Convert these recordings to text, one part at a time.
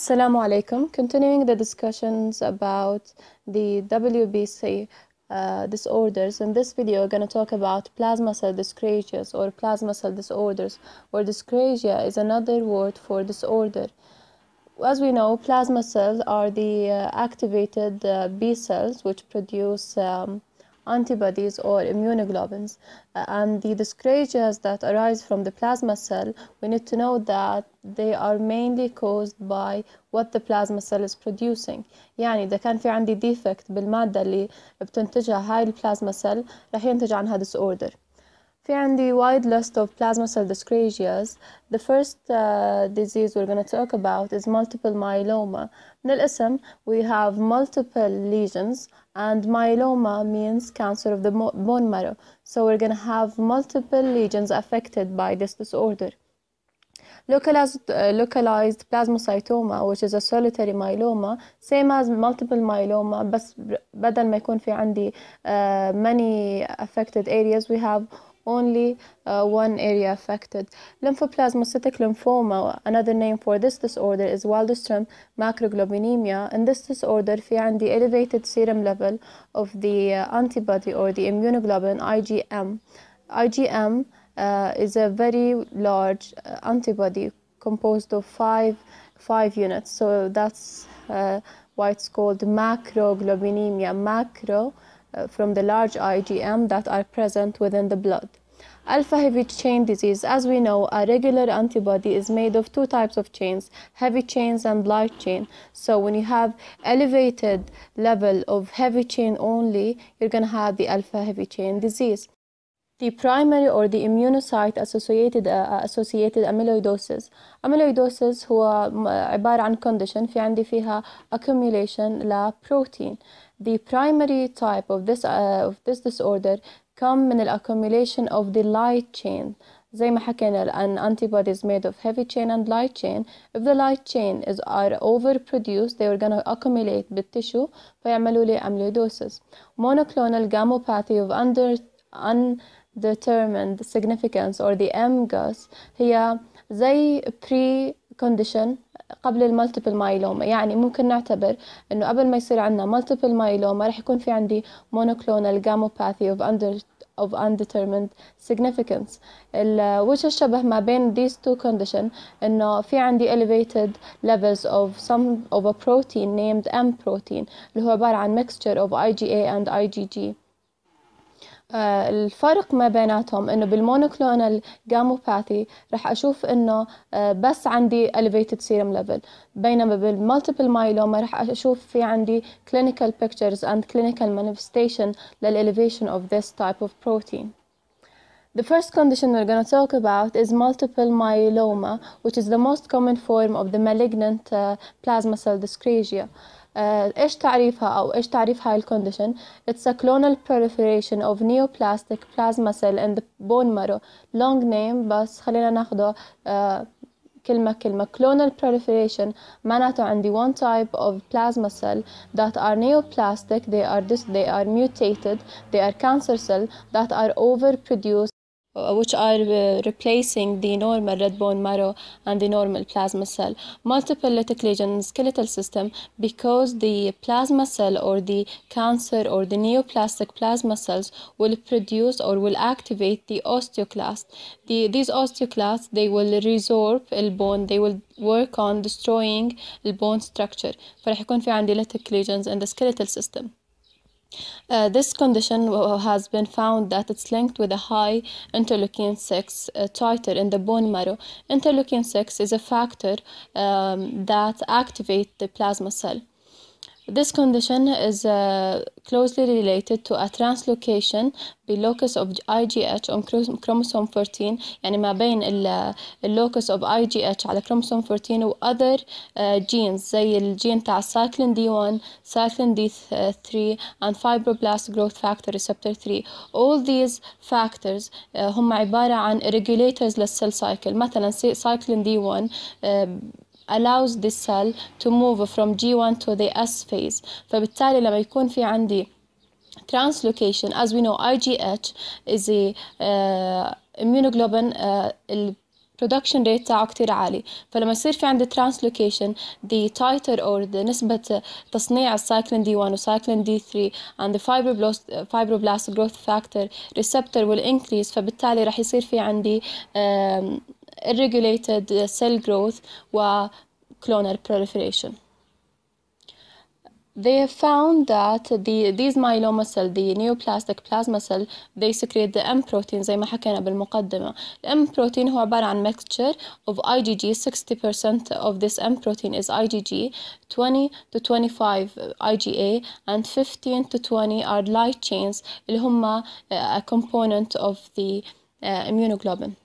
Assalamu alaikum. Continuing the discussions about the WBC uh, disorders. In this video, we're going to talk about plasma cell dyscrasias or plasma cell disorders, or dyscrasia is another word for disorder. As we know, plasma cells are the uh, activated uh, B cells which produce um, antibodies or immunoglobulins. Uh, and the dyscrasias that arise from the plasma cell, we need to know that they are mainly caused by what the plasma cell is producing. يعني إذا كان في عندي defect بالمادة اللي بتنتجها هاي البلازما cell رح ينتج عنها disorder. في عندي wide list of plasma cell dyscrasias. The first uh, disease we're going to talk about is multiple myeloma. من الاسم we have multiple lesions and myeloma means cancer of the bone marrow. So we're going to have multiple lesions affected by this disorder. Localized, uh, localized plasmacytoma which is a solitary myeloma same as multiple myeloma بس بدل ما يكون في عندي uh, many affected areas we have only uh, one area affected. Lymphoplasmacytic lymphoma, another name for this disorder is Waldenström macroglobinemia. In this disorder we find the elevated serum level of the uh, antibody or the immunoglobulin IgM. IgM uh, is a very large uh, antibody composed of five five units. So that's uh, why it's called macroglobinemia. Macro from the large IgM that are present within the blood. Alpha heavy chain disease, as we know, a regular antibody is made of two types of chains, heavy chains and light chain. So when you have elevated level of heavy chain only, you're going to have the alpha heavy chain disease. The primary or the immunocyte associated uh, associated amyloidosis amyloidosis هو عبارة عن condition في عندي فيها accumulation لبروتين the primary type of this uh, of this disorder come من accumulation of the light chain زي ما حكينا an antibodies made of heavy chain and light chain if the light chain is are overproduced they are going to accumulate بالتشو فيعملوا لي amyloidosis monoclonal gammopathy of under undetermined significance or the MGUS هي زي pre condition قبل المالتيبل مايلوما يعني ممكن نعتبر انه قبل ما يصير عندنا مالتيبل مايلوما رح يكون في عندي monoclonal gammopathy of under of undetermined significance وجه الشبه ما بين these two condition انه في عندي elevated levels of some of a protein named M protein اللي هو عبارة عن mixture of IgA and IgG آه الفرق ما بيناتهم انه بالمونوكلونال جاموباثي رح اشوف انه آه بس عندي elevated serum level بينما بالمالتيبل مايلوما رح اشوف في عندي clinical pictures and clinical manifestation للelevation of this type of protein The first condition we're going to talk about is multiple myeloma, which is the most common form of the malignant uh, plasma cell dyscrasia. Uh, ايش تعريفها او ايش تعريف هاي الكونديشن it's a clonal proliferation of neoplastic plasma cell in the bone marrow long name بس خلينا ناخده uh, كلمة كلمة clonal proliferation معناته عندي one type of plasma cell that are neoplastic they are this they are mutated they are cancer cell that are overproduced which are uh, replacing the normal red bone marrow and the normal plasma cell. Multiple lytic lesion skeletal system because the plasma cell or the cancer or the neoplastic plasma cells will produce or will activate the osteoclast. The, these osteoclasts, they will resorb the bone, they will work on destroying the bone structure. فرح يكون في عندي lytic lesions in the skeletal system. Uh, this condition has been found that it's linked with a high interleukin 6 uh, titer in the bone marrow. Interleukin 6 is a factor um, that activates the plasma cell. This condition is uh, closely related to a translocation بالlocus of IGH on chromosome 14 يعني ما بين اللوكس of IGH على chromosome 14 و other uh, genes زي الجين تاع cyclin D1, cyclin D3 and fibroblast growth factor receptor 3 all these factors uh, هم عبارة عن regulators للcell cycle مثلا cyclin D1 uh, allows the cell to move from G1 to the S phase فبالتالي لما يكون في عندي translocation as we know IgH is a uh, immunoglobulin uh, production rate تاعه كتير عالي فلما يصير في عندي translocation the titer or the نسبة تصنيع السايكلين دي 1 وسايكلين دي 3 and the fibroblast, fibroblast growth factor receptor will increase فبالتالي راح يصير في عندي um, irregulated cell growth و clonal proliferation They have found that the, these myeloma cell, the neoplastic plasma cell, they secrete the M protein زي ما حكينا بالمقدمة. The M protein هو عبارة عن mixture of IgG, 60% of this M protein is IgG, 20 to 25 IgA, and 15 to 20 are light chains اللي هم a component of the uh, immunoglobulin.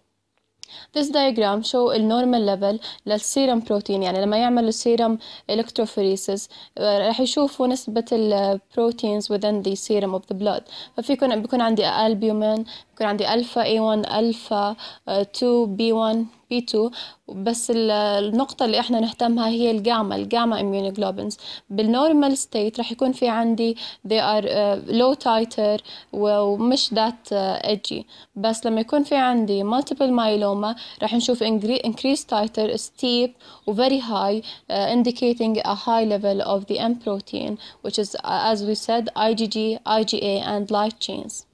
This diagram show النورمال ليفل للسيرم بروتين يعني لما يعمل السيرم electrophoresis راح يشوفوا نسبة البروتينز within the serum of the blood. ففيكون بيكون عندي البيومين بيكون عندي الفا A1 الفا 2 B1 B2 بس النقطة اللي إحنا نهتمها هي الجاما الجاما immunoglobulins بالنورمال ستيت راح يكون في عندي they are uh, low titer ومش that uh, edgy بس لما يكون في عندي multiple myeloma راح نشوف increased titer steep و very high uh, indicating a high level of the M protein which is uh, as we said IgG, IgA and light chains.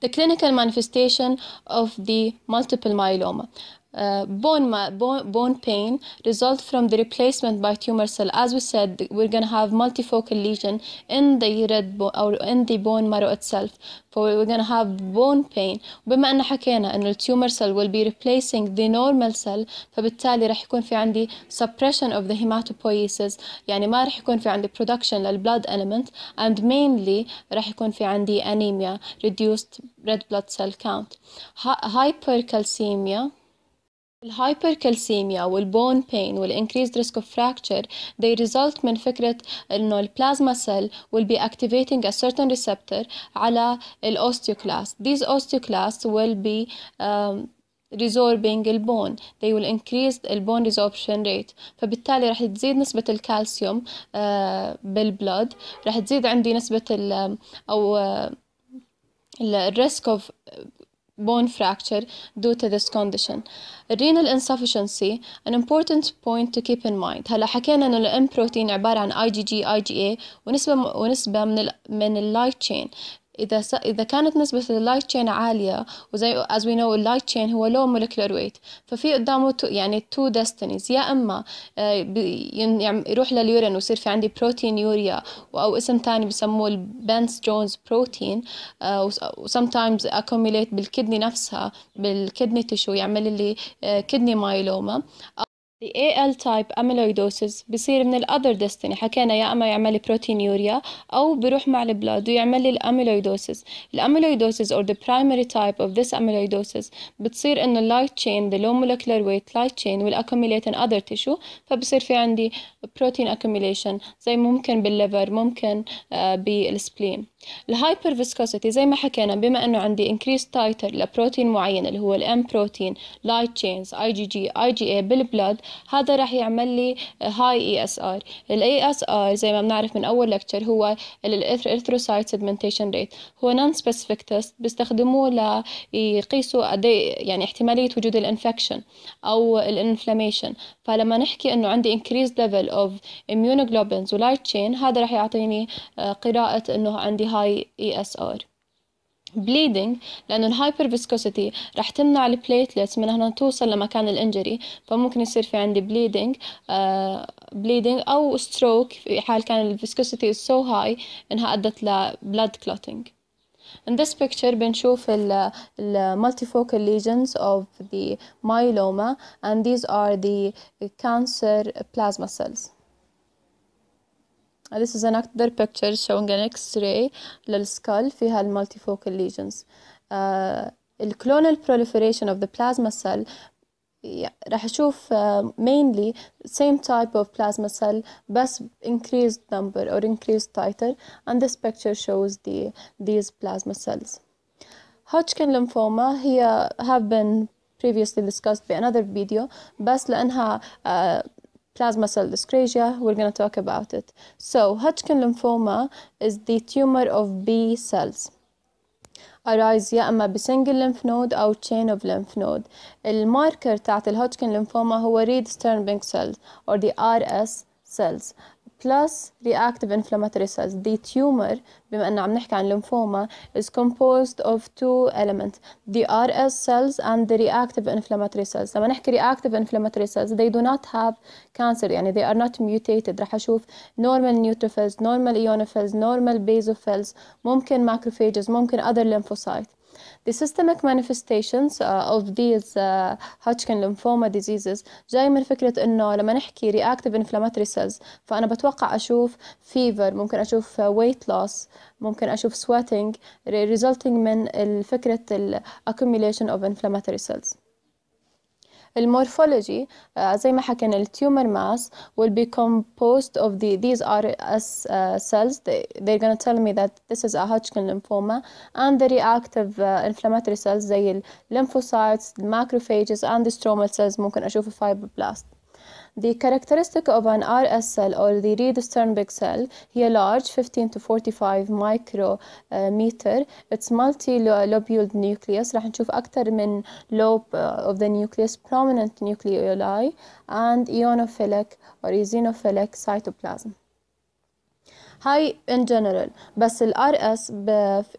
The clinical manifestation of the multiple myeloma Uh, bone, bone, bone pain result from the replacement by tumor cell. As we said, we're going to have multifocal lesion in the red bone or in the bone marrow itself. So we're going to have bone pain. بما أن حكينا أن التيومر cell will be replacing the normal cell فبالتالي راح يكون في عندي suppression of the hematopoiesis يعني ما راح يكون في عندي production للبلاد element and mainly راح يكون في عندي anemia reduced red blood cell count hypercalcemia الهايبركالسيميا والبون بين والانكريزد ريسك اوف fracture they result من فكرة انه البلازما cell will be activating a certain receptor على الاوستيوكلاست these osteoclasts will be um, resorbing البون they will increase البون resorption rate فبالتالي راح تزيد نسبة الكالسيوم uh, بالبلد راح تزيد عندي نسبة ال أو uh, الريسك اوف bone fracture due to this condition. Renal insufficiency, an important point to keep in mind. هلا حكينا انه الام بروتين عبارة عن IgG, IgA ونسبة ونسبة من ال من اللايت chain. إذا س... إذا كانت نسبة اللايت تشين عالية وزي as we know اللايت تشين هو low molecular weight ففي قدامه تو يعني two destinies. يا إما يعني يروح لليورين ويصير في عندي بروتين يوريا أو اسم تاني بسموه البنس جونز بروتين و sometimes accumulate بالكدني نفسها بالكدني تشو يعمل لي كدني مايلوما The AL type amyloidosis بصير من الأذر destiny حكينا يا أما يعمل بروتينيوريا أو بروح مع البلاد ويعمل لي الأميلويدوسيس الأميلويدوسيس or the primary type of this amyloidosis بتصير إنه light chain the low molecular weight light chain will accumulate in other tissue فبصير في عندي protein accumulation زي ممكن بالليفر ممكن uh, بالسبلين الهايبر فيسكوسيتي زي ما حكينا بما إنه عندي increased titer لبروتين معين اللي هو الأم بروتين لايت تشينز اي جي جي اي جي اي بالبلاد هذا راح يعمل لي هاي اي اس ار الاي اس ار زي ما بنعرف من أول لكتشر هو الاريثروسايت سيجمنتيشن ريت هو نون سبيسيفيك تيست بيستخدموه ليقيسوا قد يعني احتمالية وجود الانفكشن أو الانفلاميشن فلما نحكي إنه عندي increased level of immunoglobulins ولايت تشين هذا راح يعطيني قراءة إنه عندي هاي اي اس ار bleeding لأنه الهايبر فيسكوسيتي راح تمنع البليتلتس من هنا توصل لمكان الانجري فممكن يصير في عندي uh, bleeding أو stroke في حال كان الفيسكوسيتي is so high إنها أدت ل blood clotting In this picture بنشوف ال multifocal lesions of the myeloma and these are the cancer plasma cells. This is another picture showing an X-ray للسكال فيها المالتيفوكال lesions. Uh, الclonal proliferation of the plasma cell راح أشوف uh, mainly same type of plasma cell بس increased number or increased titer and this picture shows the these plasma cells. Hodgkin lymphoma هي have been previously discussed by another video بس لأنها uh, plasma cell dyscrasia, we're going to talk about it. So, Hodgkin lymphoma is the tumor of B cells. arise يا اما بسنجل lymph node او chain of lymph node الماركر تاعت الهوجكن ليمفوما هو reed sternberg cells or the RS cells plus reactive inflammatory cells the tumor بما أنه عم نحكي عن lymphoma is composed of two elements the RS cells and the reactive inflammatory cells لما نحكي reactive inflammatory cells they do not have cancer يعني they are not mutated رح أشوف normal neutrophils normal eosinophils normal basophils ممكن macrophages ممكن other lymphocytes The systemic manifestations uh, of these uh, Hodgkin lymphoma diseases جاي من فكرة إنه لما نحكي reactive inflammatory cells فأنا بتوقع أشوف fever ممكن أشوف weight loss ممكن أشوف sweating resulting من فكرة accumulation of inflammatory cells. المورفولوجي uh, زي ما حكينا التيومر mass will be composed of the these RS uh, cells they, they're gonna tell me that this is a Hodgkin lymphoma and the reactive uh, inflammatory cells زي ال lymphocytes the macrophages and the stromal cells ممكن أشوف fibroblast The characteristic of an RS cell or the Reed Sternberg cell هي large 15 to 45 micrometer it's multi-lobuled nucleus راح نشوف أكثر من lobe of the nucleus prominent nucleoli and ionophilic or eosinophilic cytoplasm هاي in general بس ال RS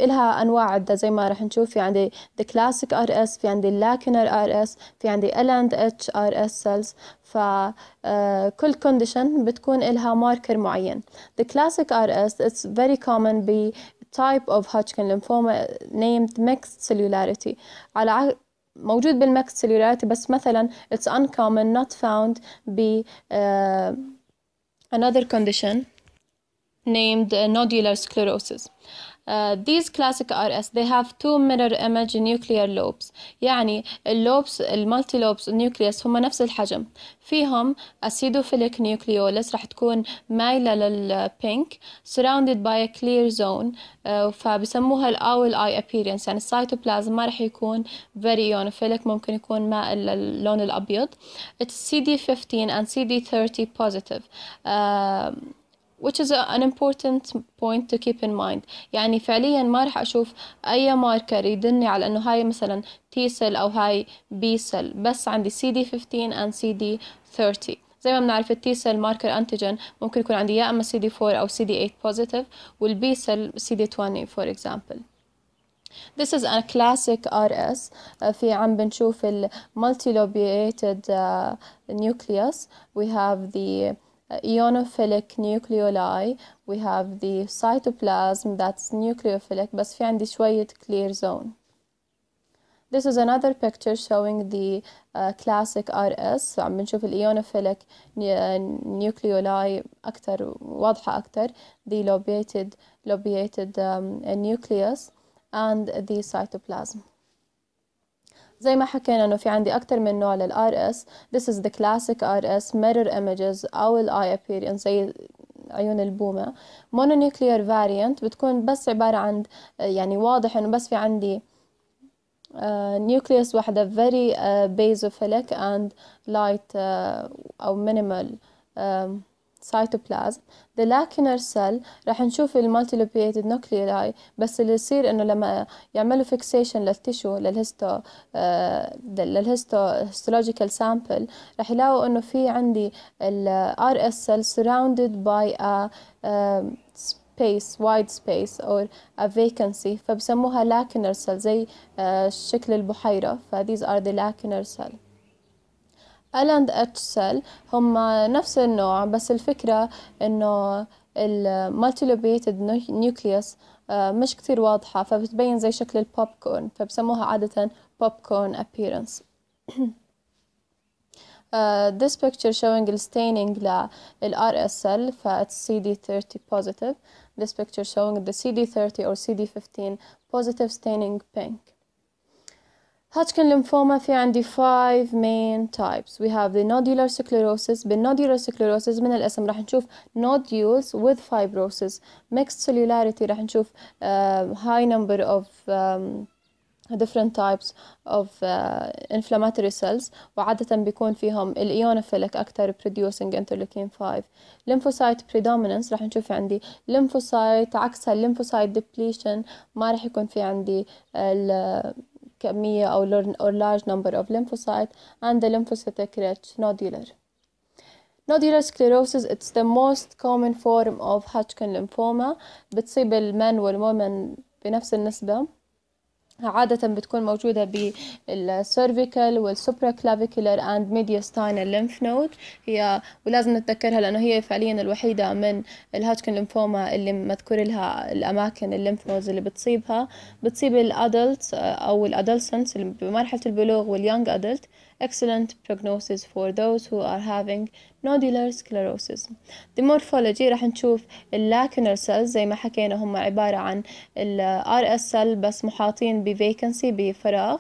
إلها أنواع عدة زي ما رح نشوف في عندي the classic RS في عندي lacunar RS في عندي L and H RS cells فكل condition بتكون إلها ماركر معين the classic RS it's very common ب type of Hodgkin lymphoma named mixed cellularity على موجود بالميكس cellularity بس مثلا it's uncommon not found ب uh, another condition named uh, nodular sclerosis. Uh, these classic RS they have two mirror image nuclear lobes يعني اللوبس المالتي لوبس النيوكليوس هم نفس الحجم فيهم acidophilic nucleolus راح تكون مايلة للبينك surrounded by a clear zone uh, فبسموها الأول eye appearance يعني السيتوبلازم ما راح يكون very ionophilic ممكن يكون مائل للون الأبيض it's CD15 and CD30 positive uh, which is a, an important point to keep in mind يعني فعليا ما راح أشوف أي ماركر يدلني على أنه هاي مثلا T cell أو هاي B cell بس عندي CD15 and CD30 زي ما بنعرف التي سيل ماركر انتيجين ممكن يكون عندي يا اما CD4 او CD8 positive والبي سيل CD20 for example This is a classic RS في عم بنشوف ال multilobated uh, nucleus we have the ionophilic nucleoli we have the cytoplasm that's nucleophilic بس في عندي شوية clear zone This is another picture showing the uh, classic RS عم بنشوف الإيونوفيليك nucleoli أكتر واضحة أكتر the lobated lobated um, nucleus and the cytoplasm زي ما حكينا إنه في عندي أكثر من نوع للآر إس. This is the classic RS mirror images أو الاي appearance زي عيون البومة. Mononuclear variant بتكون بس عبارة عن يعني واضح إنه بس في عندي آه، نيوكليوس uh, واحدة very uh, basophilic and light آه، أو minimal cytoplasm the lacunar cell راح نشوف المالتيلوبيتد nuclei بس اللي يصير انه لما يعملوا fixation للتشو للهستو آه للهستو histological sample راح يلاقوا انه في عندي ال RS cell surrounded by a um, space wide space or a vacancy فبسموها lacunar cell زي آه شكل البحيرة ف these are the lacunar cell L and H cell هم نفس النوع بس الفكرة انه المالتيلوبيتد نيوكليوس مش كتير واضحة فبتبين زي شكل البوب كورن فبسموها عادة بوب كورن appearance Uh, this picture showing the staining لل RS cell ف it's CD30 positive. This picture showing the CD30 or CD15 positive staining pink. Hodgkin lymphoma في عندي five main types. We have the nodular sclerosis. بالnodular sclerosis من الاسم راح نشوف nodules with fibrosis. Mixed cellularity راح نشوف uh, high number of um, different types of uh, inflammatory cells وعادة بيكون فيهم الإيونوفيليك أكتر producing interleukin 5 lymphocyte predominance راح نشوف عندي lymphocyte عكسها lymphocyte depletion ما راح يكون في عندي الكمية أو or large number of lymphocyte and the lymphocytic rich nodular Nodular sclerosis it's the most common form of Hodgkin lymphoma بتصيب المن والwomen بنفس النسبة عادة بتكون موجودة بالسيرفيكال والسوبرا كلافيكولار اند mediastinal lymph node. هي ولازم نتذكرها لأنه هي فعليا الوحيدة من الهاتشكن ليمفوما اللي مذكور لها الأماكن الليمف نودز اللي بتصيبها. بتصيب الأدلت أو الأدلسنتس اللي بمرحلة البلوغ واليونج أدلت excellent prognosis for those who are having nodular sclerosis. The morphology راح نشوف اللاكنر cells زي ما حكينا هم عبارة عن ال RS cell بس محاطين ب vacancy بفراغ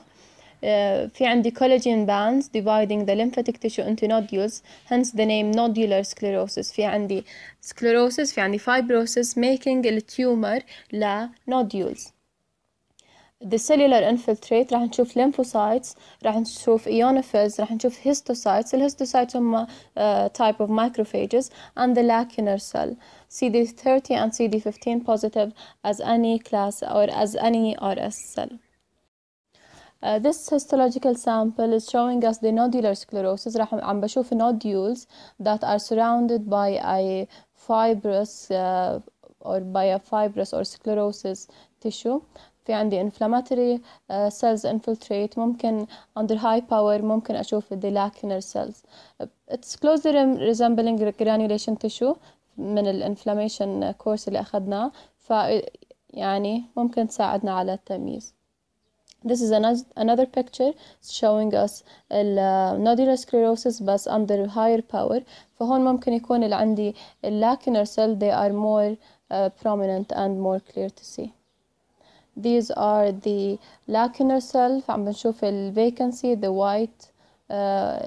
في عندي collagen bands dividing the lymphatic tissue into nodules hence the name nodular sclerosis في عندي sclerosis في عندي fibrosis making التيومر ل nodules the cellular infiltrate راح نشوف lymphocytes راح نشوف eosinophils راح نشوف histocytes الهيستوسايتس هم uh, type of macrophages and the lacunar cell CD30 and CD15 positive as any class or as any RS cell Uh, this histological sample is showing us the nodular sclerosis راح عم بشوف nodules that are surrounded by a fibrous uh, or by a fibrous or sclerosis tissue في عندي inflammatory uh, cells infiltrate ممكن under high power ممكن أشوف the lacunar cells it's closely resembling granulation tissue من الانفلاميشن كورس اللي أخذناه ف يعني ممكن تساعدنا على التمييز This is another picture showing us ال nodular sclerosis بس under higher power فهون ممكن يكون اللي عندي lacunar cell they are more uh, prominent and more clear to see these are the lacunar cell فعم بنشوف ال vacancy the white uh,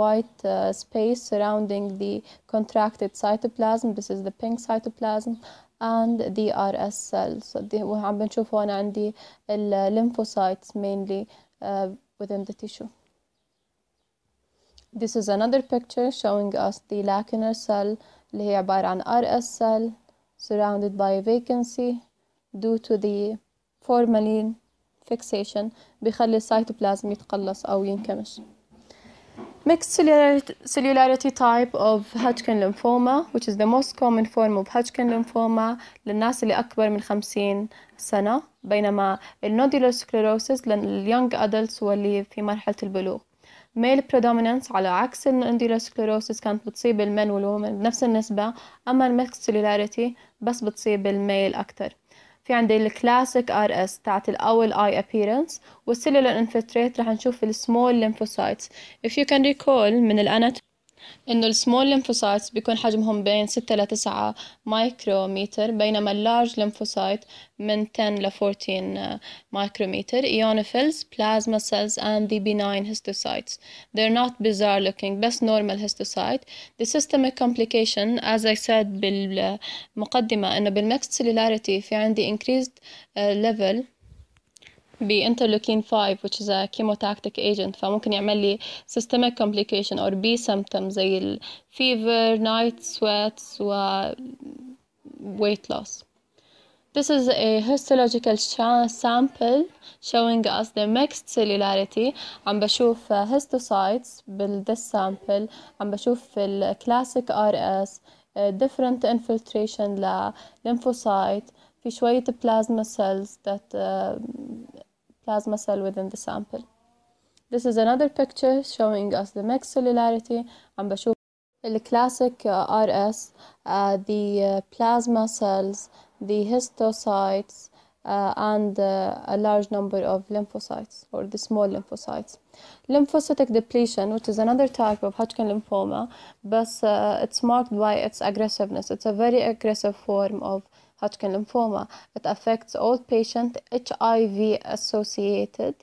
white uh, space surrounding the contracted cytoplasm this is the pink cytoplasm and the RS cells وعم بنشوف هون عندي ال lymphocytes mainly uh, within the tissue this is another picture showing us the lacunar cell اللي هي عبارة عن RS cell surrounded by a vacancy due to the formalin fixation بيخلي السيتوبلازم يتقلص أو ينكمش. Mixed cellularity type of Hodgkin lymphoma which is the most common form of Hodgkin lymphoma للناس اللي أكبر من 50 سنة بينما النودولار sclerosis لليونج adults واللي في مرحلة البلوغ. Male predominance على عكس النودولار sclerosis كانت بتصيب المن والومن بنفس النسبة أما الميكس cellularity بس بتصيب الميل أكتر. في عندي الكلاسيك ار اس تاعت الأول اي appearance والسيلولار انفلتريت راح نشوف السمول lymphocytes. If you can recall من الاناتومي إنه السمول لمفوسايتس بيكون حجمهم بين 6 ل 9 مايكرومتر بينما اللارج لمفوسايت من 10 ل 14 مايكرومتر ايونوفيلز بلازما سيلز اند ذا بيناين هيستوسايتس they're not bizarre looking بس نورمال هيستوسايت the systemic complication as i said بالمقدمة إنه بالميكس سيلولاريتي في عندي increased uh, level بانترلوكين 5 which is a chemotactic agent فممكن يعمل لي systemic complication or B symptoms زي ال fever, night sweats و weight loss. This is a histological sample showing us the mixed cellularity عم بشوف histocytes بال this sample عم بشوف ال classic RS different infiltration ل lymphocyte في شوية plasma cells that uh, plasma cell within the sample. This is another picture showing us the mixed cellularity. عم بشوف the classic uh, RS, uh, the uh, plasma cells, the histocytes, uh, and uh, a large number of lymphocytes or the small lymphocytes. Lymphocytic depletion, which is another type of Hodgkin lymphoma, but uh, it's marked by its aggressiveness. It's a very aggressive form of Hodgkin lymphoma. It affects all patients HIV associated.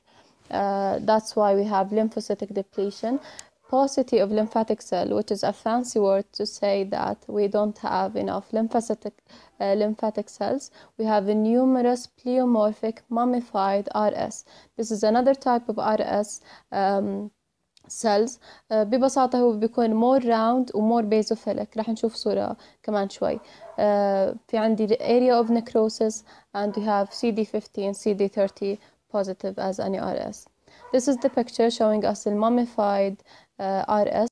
Uh, that's why we have lymphocytic depletion. paucity of lymphatic cell, which is a fancy word to say that we don't have enough lymphatic, uh, lymphatic cells. We have a numerous pleomorphic mummified RS. This is another type of RS um, uh, ببساطة هو بيكون more round و more basophilic راح نشوف صورة كمان شوي uh, في عندي area of necrosis and we have CD15 CD30 positive as any RS this is the picture showing us the mummified uh, RS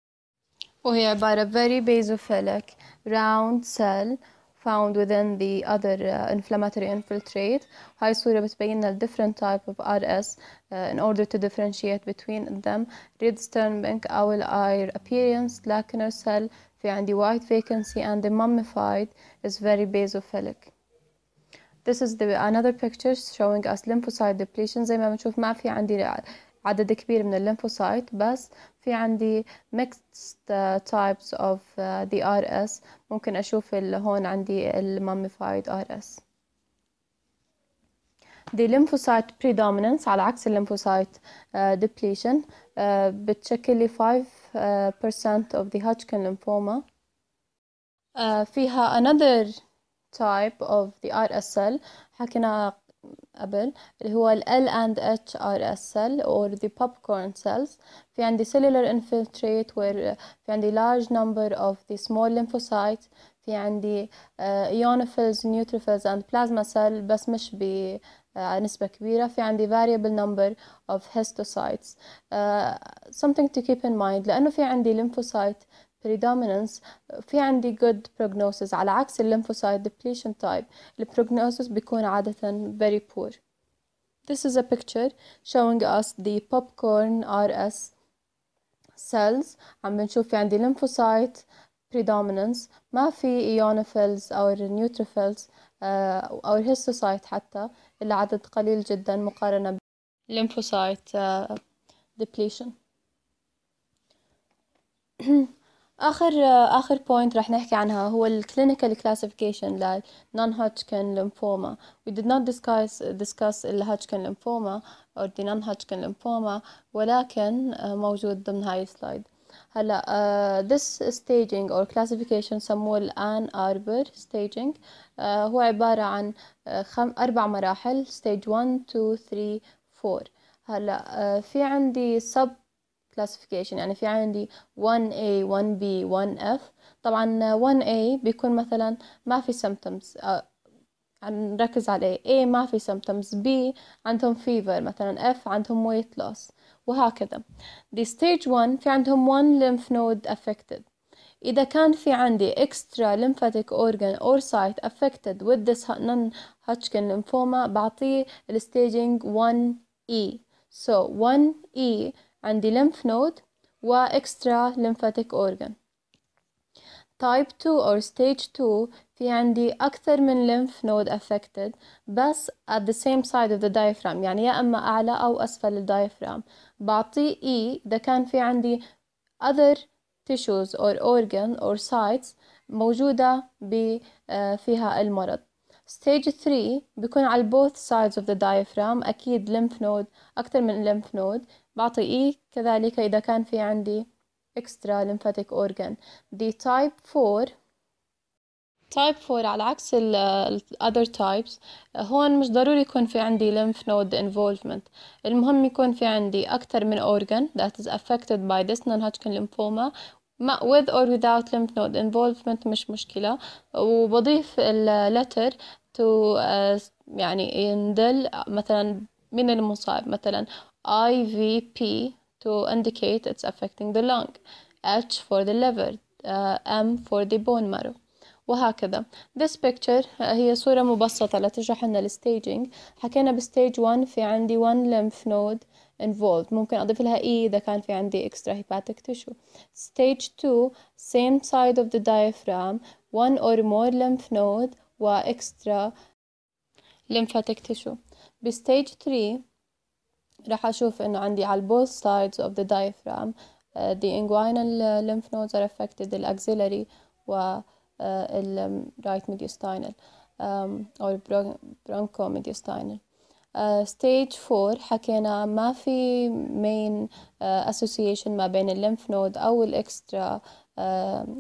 وهي عبارة very basophilic round cell found within the other uh, inflammatory infiltrate هاي الصورة بتبين لنا different type of RS uh, in order to differentiate between them. Reed-Sternberg owl eye appearance lacunar cell في عندي white vacancy and the mummified is very basophilic. This is the another picture showing us lymphocyte depletion زي ما بنشوف ما في عندي عدد كبير من الليمفوسايت بس في عندي mixed uh, types of uh, the RS ممكن أشوف هون عندي mummified RS the lymphocyte predominance على عكس الليمفوسايت uh, depletion uh, بتشكل لي 5% uh, of the Hodgkin lymphoma uh, فيها another type of the RS cell حكينا قبل اللي هو ال L and H RS cell or the popcorn cells في عندي cellular infiltrate where في عندي large number of the small lymphocytes في عندي uh, eosinophils, neutrophils and plasma cell بس مش بنسبة كبيرة في عندي variable number of histocytes uh, something to keep in mind لأنه في عندي lymphocyte predominance في عندي good prognosis على عكس الليمفوسايت depletion type البروجنوسيس بيكون عادة very poor This is a picture showing us the popcorn RS cells عم بنشوف في عندي lymphocyte predominance ما في eosinophils أو neutrophils أو histocyte حتى إلا عدد قليل جدا مقارنة lymphocyte depletion آخر آخر point رح نحكي عنها هو ال clinical classification لل non-Hodgkin lymphoma. We did not discuss discuss ال Hodgkin lymphoma or the non-Hodgkin lymphoma ولكن موجود ضمن هاي السلايد. هلا uh, this staging or classification سموه ال Ann Arbor staging uh, هو عبارة عن uh, خم أربع مراحل stage 1 2 3 4 هلا uh, في عندي sub classification يعني في عندي 1A 1B 1F طبعا 1A بيكون مثلا ما في symptoms نركز على A A ما في symptoms B عندهم fever مثلا F عندهم weight loss وهكذا دي stage 1 في عندهم 1 lymph node affected إذا كان في عندي extra lymphatic organ or site affected with this non-Hodgkin lymphoma بعطيه الستaging 1E so 1E عندي lymph node و extra lymphatic organ type 2 or stage 2 في عندي أكثر من lymph node affected بس at the same side of the diaphragm يعني يا أما أعلى أو أسفل الدايفرام بعطيه E إذا كان في عندي other tissues or organ or sites موجودة فيها المرض stage 3 بيكون على both sides of the diaphragm أكيد lymph node أكثر من lymph node بعطي E كذلك إذا كان في عندي extra lymphatic organ دي type 4 type 4 على عكس ال other types هون مش ضروري يكون في عندي lymph node involvement المهم يكون في عندي أكثر من organ that is affected by this non-Hodgkin lymphoma with or without lymph node involvement مش مشكلة وبضيف ال letter to uh, يعني يندل مثلا من المصاب مثلا IVP to indicate it's affecting the lung H for the liver uh, M for the bone marrow وهكذا this picture هي صورة مبسطة لتشرح لنا الستaging حكينا بستيج 1 في عندي 1 lymph node involved ممكن أضيف لها E إذا كان في عندي extra hepatic tissue stage 2 same side of the diaphragm one or more lymph node و extra lymphatic tissue بستيج 3 راح أشوف إنه عندي على both sides of the diaphragm uh, the inguinal lymph nodes are affected the axillary و uh, ال right mediastinal um, or bronchomediastinal ستيج فور حكينا ما في main association ما بين الليمف نود أو الإكسترا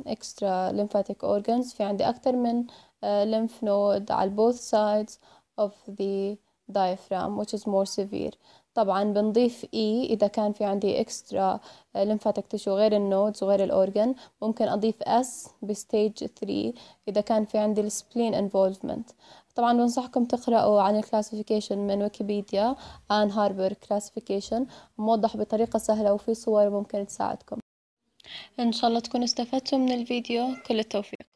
extra lymphatic organs في عندي أكثر من lymph node على both sides of the diaphragm which is more severe طبعا بنضيف E إذا كان في عندي extra lymphatic tissue غير النودز وغير الأورجن ممكن أضيف S بستيج 3 إذا كان في عندي السبلين involvement. طبعا بنصحكم تقرأوا عن الكلاسيفيكيشن من ويكيبيديا آن هاربر كلاسيفيكيشن موضح بطريقة سهلة وفي صور ممكن تساعدكم. إن شاء الله تكونوا استفدتوا من الفيديو كل التوفيق.